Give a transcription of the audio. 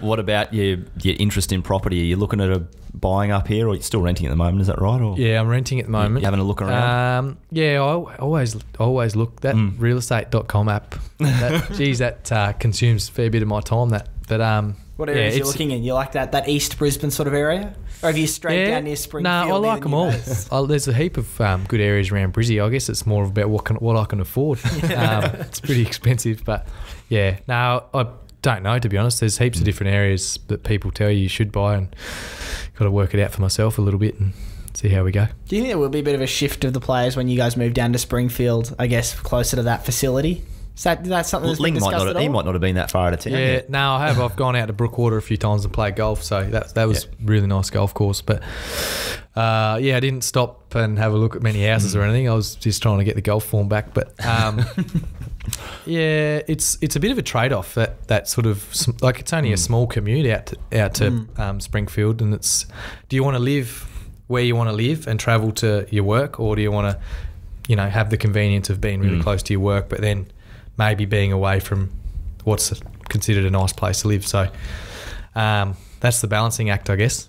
what about your your interest in property? Are you looking at a buying up here, or you're still renting at the moment? Is that right? Or Yeah, I'm renting at the moment. you having a look around? Um, yeah, I always always look that Mm. realestate.com app. That, geez, that uh, consumes a fair bit of my time. That, but um, What areas are you it's- looking in? You like that that East Brisbane sort of area, or have you straight down near Springfield? No, I like them all. base? Oh, there's a heap of um, good areas around Brizzy. I guess it's more about what can what I can afford. um, it's pretty expensive, but yeah. Now I don't know to be honest. There's heaps of different areas that people tell you you should buy, and got to work it out for myself a little bit and see how we go. Do you think there will be a bit of a shift of the players when you guys move down to Springfield? I guess closer to that facility. Is that that's something that's Ling been might discussed not. at He might not have been that far out of town. Yeah, no, I have. I've gone out to Brookwater a few times and played golf, so that that was really nice golf course. But uh, yeah, I didn't stop and have a look at many houses or anything. I was just trying to get the golf form back. But um, yeah, it's it's a bit of a trade off that that sort of like it's only a small commute out to, out to um, Springfield, and it's do you want to live where you want to live and travel to your work, or do you want to you know have the convenience of being really Mm. close to your work, but then maybe being away from what's considered a nice place to live. So um, that's the balancing act, I guess.